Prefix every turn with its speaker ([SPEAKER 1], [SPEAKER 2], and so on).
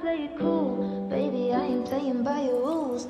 [SPEAKER 1] play it cool. Baby, I ain't playing by your rules.